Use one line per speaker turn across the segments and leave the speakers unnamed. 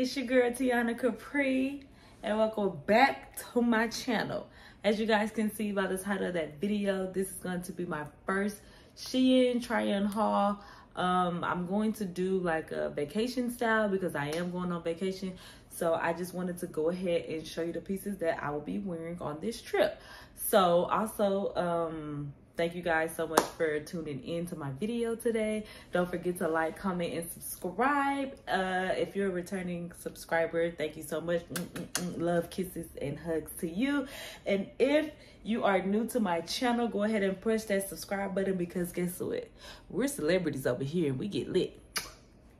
it's your girl tiana capri and welcome back to my channel. As you guys can see by the title of that video this is going to be my first shein try on haul. Um i'm going to do like a vacation style because i am going on vacation. So i just wanted to go ahead and show you the pieces that i will be wearing on this trip. So also um Thank you guys so much for tuning in to my video today. Don't forget to like, comment, and subscribe. Uh, if you're a returning subscriber, thank you so much. Mm -mm -mm. Love, kisses, and hugs to you. And if you are new to my channel, go ahead and press that subscribe button because guess what? We're celebrities over here and we get lit.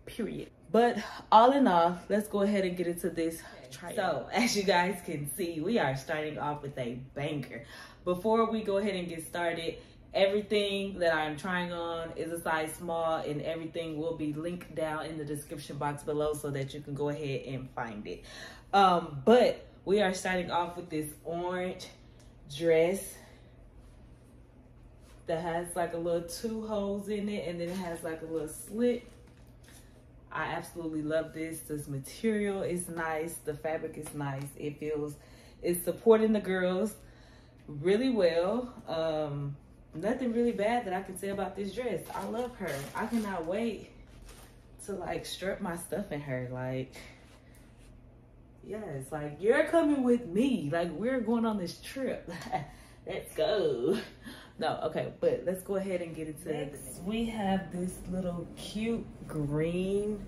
Period. But all in all, let's go ahead and get into this so as you guys can see, we are starting off with a banker. Before we go ahead and get started, everything that I'm trying on is a size small and everything will be linked down in the description box below so that you can go ahead and find it. Um, but we are starting off with this orange dress that has like a little two holes in it and then it has like a little slit I absolutely love this. This material is nice. The fabric is nice. It feels, it's supporting the girls really well. Um, nothing really bad that I can say about this dress. I love her. I cannot wait to like strap my stuff in her. Like, yes, like you're coming with me. Like we're going on this trip. Let's go. No, okay, but let's go ahead and get into Next, We have this little cute green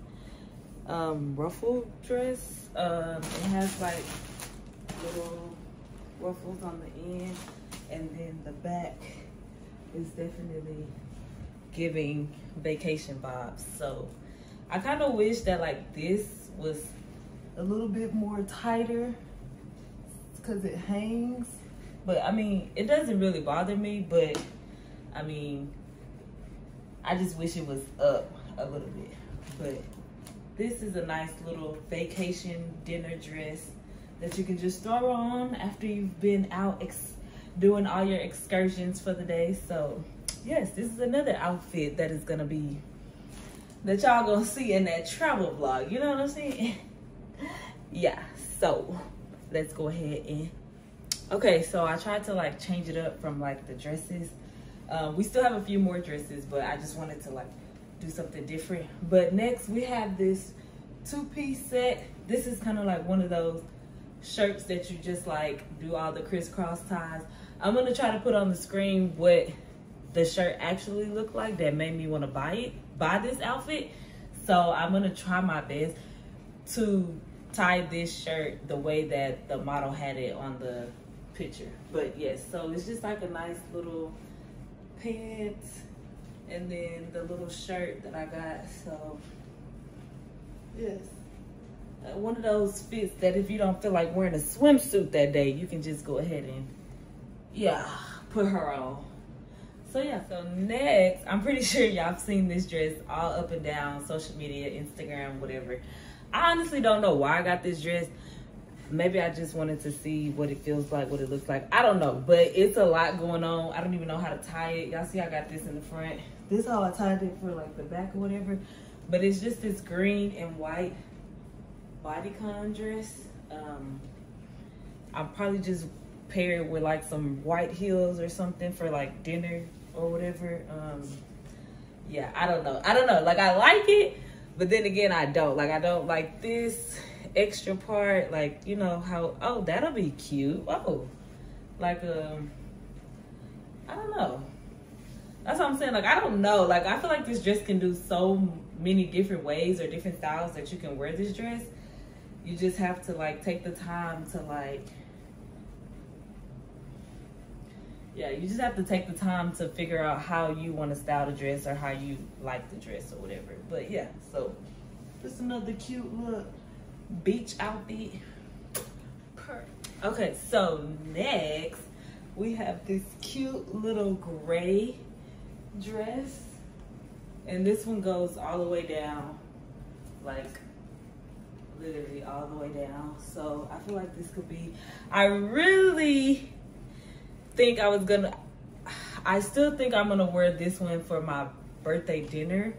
um, ruffle dress. Um, it has like little ruffles on the end, and then the back is definitely giving vacation vibes. So I kind of wish that like this was a little bit more tighter because it hangs but I mean, it doesn't really bother me, but I mean, I just wish it was up a little bit. But this is a nice little vacation dinner dress that you can just throw on after you've been out doing all your excursions for the day. So yes, this is another outfit that is gonna be, that y'all gonna see in that travel vlog. You know what I'm saying? yeah, so let's go ahead and Okay, so I tried to like change it up from like the dresses. Uh, we still have a few more dresses, but I just wanted to like do something different. But next we have this two-piece set. This is kind of like one of those shirts that you just like do all the crisscross ties. I'm gonna try to put on the screen what the shirt actually looked like that made me want to buy it, buy this outfit. So I'm gonna try my best to tie this shirt the way that the model had it on the picture. But yes, so it's just like a nice little pants and then the little shirt that I got. So yes, one of those fits that if you don't feel like wearing a swimsuit that day, you can just go ahead and yeah, put her on. So yeah, so next, I'm pretty sure y'all have seen this dress all up and down social media, Instagram, whatever. I honestly don't know why I got this dress maybe I just wanted to see what it feels like, what it looks like. I don't know, but it's a lot going on. I don't even know how to tie it. Y'all see I got this in the front. This how I tied it for like the back or whatever. But it's just this green and white bodycon dress. Um, I'll probably just pair it with like some white heels or something for like dinner or whatever. Um, yeah, I don't know. I don't know. Like I like it, but then again, I don't. Like I don't like this extra part, like, you know, how, oh, that'll be cute. Oh, like, um, I don't know. That's what I'm saying. Like, I don't know. Like, I feel like this dress can do so many different ways or different styles that you can wear this dress. You just have to, like, take the time to, like, yeah, you just have to take the time to figure out how you want to style the dress or how you like the dress or whatever. But yeah, so just another cute look beach outfit. Okay, so next we have this cute little gray dress. And this one goes all the way down, like literally all the way down. So I feel like this could be, I really think I was gonna, I still think I'm gonna wear this one for my birthday dinner.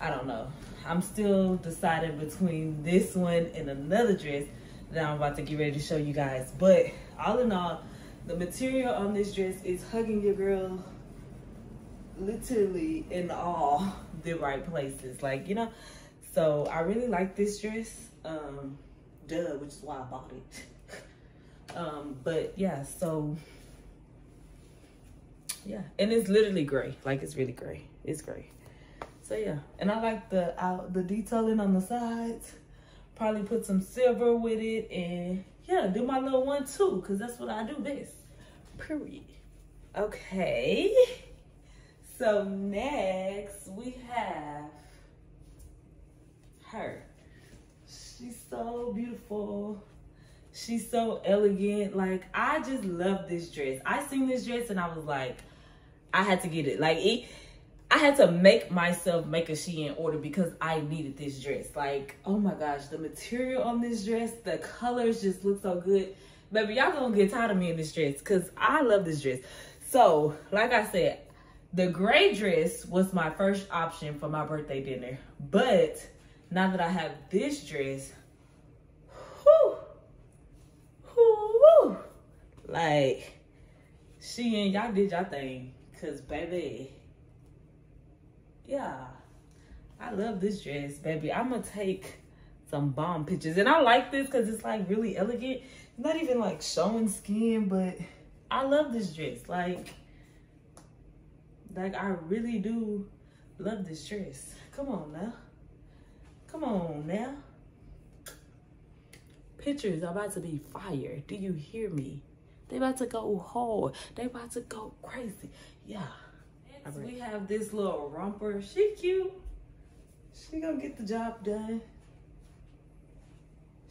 I don't know. I'm still deciding between this one and another dress that I'm about to get ready to show you guys. But all in all, the material on this dress is hugging your girl literally in all the right places. Like, you know, so I really like this dress. Um, duh, which is why I bought it. um, but yeah, so yeah, and it's literally gray. Like it's really gray. It's gray. So yeah, and I like the out the detailing on the sides. Probably put some silver with it and yeah, do my little one too, cause that's what I do best. Period. Okay. So next we have her. So beautiful. She's so elegant. Like, I just love this dress. I seen this dress and I was like, I had to get it. Like, it, I had to make myself make a Shein order because I needed this dress. Like, oh my gosh, the material on this dress, the colors just look so good. Baby, y'all gonna get tired of me in this dress because I love this dress. So, like I said, the gray dress was my first option for my birthday dinner. But now that I have this dress, like, Shein y'all did y'all thing. Cause baby, yeah, I love this dress, baby. I'm gonna take some bomb pictures. And I like this because it's like really elegant. It's not even like showing skin, but I love this dress. Like, like I really do love this dress. Come on now. Come on now. Pictures are about to be fire. Do you hear me? They about to go hard. They about to go crazy. Yeah. Next, we have this little romper. She cute. She gonna get the job done.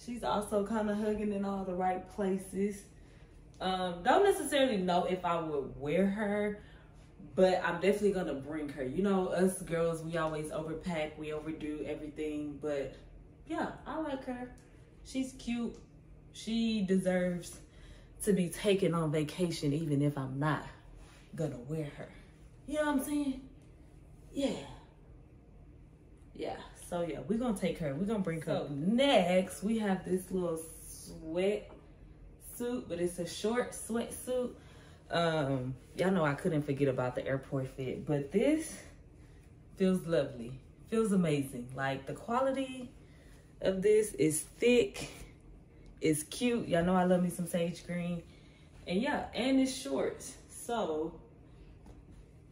She's also kind of hugging in all the right places. Um, don't necessarily know if I would wear her, but I'm definitely gonna bring her. You know, us girls, we always overpack, we overdo everything, but yeah, I like her. She's cute. She deserves to be taken on vacation even if I'm not gonna wear her. You know what I'm saying? Yeah. Yeah. So yeah, we're gonna take her. We're gonna bring her. So next, we have this little sweat suit, but it's a short sweatsuit. Um, y'all know I couldn't forget about the airport fit, but this feels lovely. Feels amazing. Like the quality of this is thick it's cute. Y'all know I love me some sage green. And yeah, and it's short. So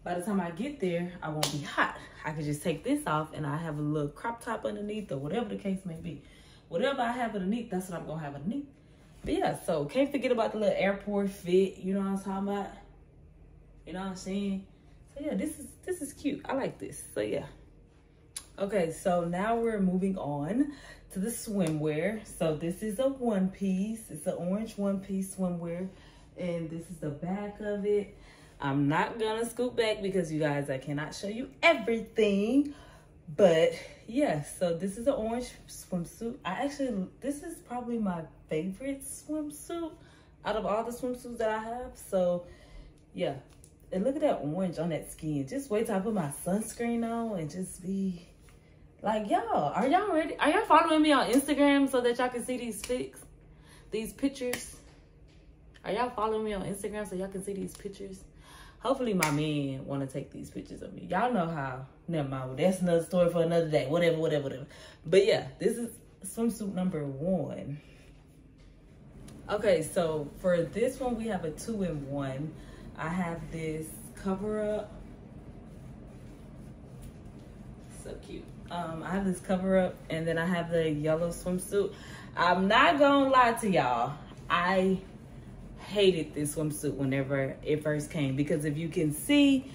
by the time I get there, I won't be hot. I can just take this off and I have a little crop top underneath or whatever the case may be. Whatever I have underneath, that's what I'm gonna have underneath. But yeah, so can't forget about the little airport fit. You know what I'm talking about? You know what I'm saying? So yeah, this is this is cute. I like this. So yeah. Okay, so now we're moving on to the swimwear. So this is a one piece. It's an orange one piece swimwear. And this is the back of it. I'm not gonna scoop back because you guys, I cannot show you everything. But yeah, so this is an orange swimsuit. I actually, this is probably my favorite swimsuit out of all the swimsuits that I have. So yeah, and look at that orange on that skin. Just wait till I put my sunscreen on and just be like, y'all, are y'all ready? Are y'all following me on Instagram so that y'all can see these pics, these pictures? Are y'all following me on Instagram so y'all can see these pictures? Hopefully my man want to take these pictures of me. Y'all know how. Never mind. That's another story for another day. Whatever, whatever, whatever. But yeah, this is swimsuit number one. Okay, so for this one, we have a two-in-one. I have this cover up. So cute. Um, I have this cover up and then I have the yellow swimsuit. I'm not gonna lie to y'all. I hated this swimsuit whenever it first came because if you can see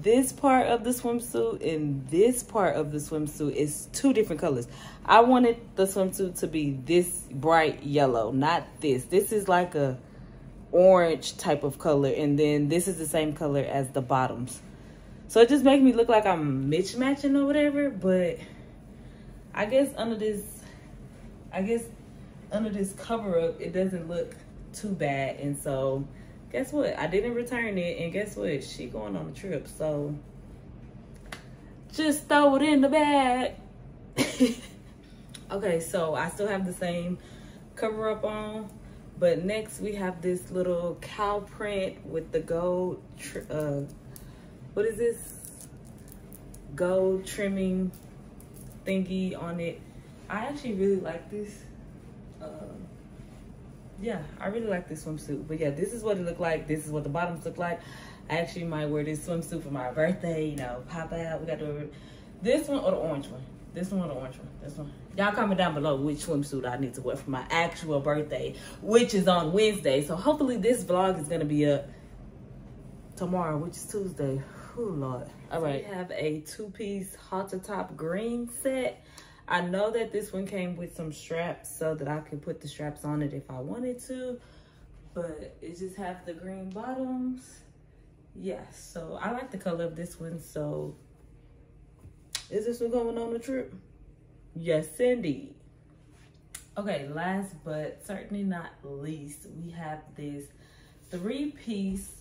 this part of the swimsuit and this part of the swimsuit is two different colors. I wanted the swimsuit to be this bright yellow, not this. This is like a orange type of color and then this is the same color as the bottoms. So it just makes me look like I'm mismatching or whatever, but I guess under this, I guess under this cover up, it doesn't look too bad. And so guess what? I didn't return it. And guess what? She going on a trip. So just throw it in the bag. okay, so I still have the same cover up on, but next we have this little cow print with the gold, uh, what is this? Gold trimming thingy on it. I actually really like this. Um, yeah, I really like this swimsuit. But yeah, this is what it looked like. This is what the bottoms look like. I actually might wear this swimsuit for my birthday, you know, pop out. We got to this one or the orange one. This one or the orange one. This one. Y'all comment down below which swimsuit I need to wear for my actual birthday, which is on Wednesday. So hopefully this vlog is going to be up tomorrow, which is Tuesday. Oh, Lord. All right. We have a two-piece halter top green set. I know that this one came with some straps so that I could put the straps on it if I wanted to. But it just have the green bottoms. Yes, yeah, so I like the color of this one. So is this one going on the trip? Yes, indeed. Okay, last but certainly not least, we have this three-piece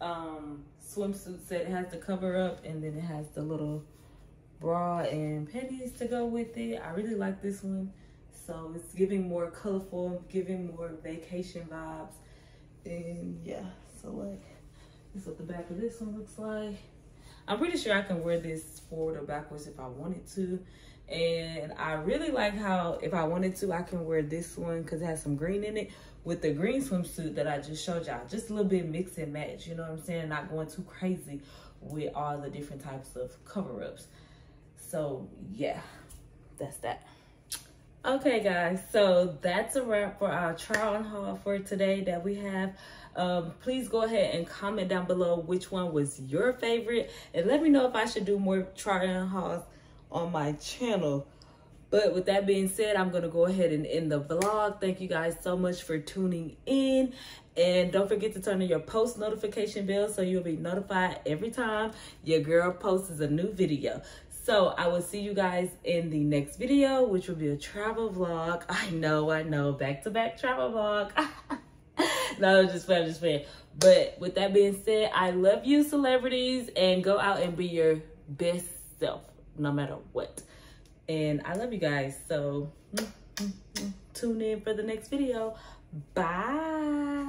um, swimsuit set. It has the cover up and then it has the little bra and panties to go with it. I really like this one. So it's giving more colorful, giving more vacation vibes. And yeah, so like, this is what the back of this one looks like. I'm pretty sure I can wear this forward or backwards if I wanted to. And I really like how, if I wanted to, I can wear this one because it has some green in it with the green swimsuit that I just showed y'all. Just a little bit mix and match, you know what I'm saying? Not going too crazy with all the different types of cover-ups. So yeah, that's that. Okay guys, so that's a wrap for our try on haul for today that we have. Um, please go ahead and comment down below which one was your favorite and let me know if I should do more try on hauls on my channel. But with that being said, I'm going to go ahead and end the vlog. Thank you guys so much for tuning in. And don't forget to turn on your post notification bell so you'll be notified every time your girl posts a new video. So I will see you guys in the next video, which will be a travel vlog. I know, I know, back-to-back -back travel vlog. no, just playing, just playing. But with that being said, I love you, celebrities, and go out and be your best self, no matter what. And I love you guys. So mm, mm, mm, tune in for the next video. Bye.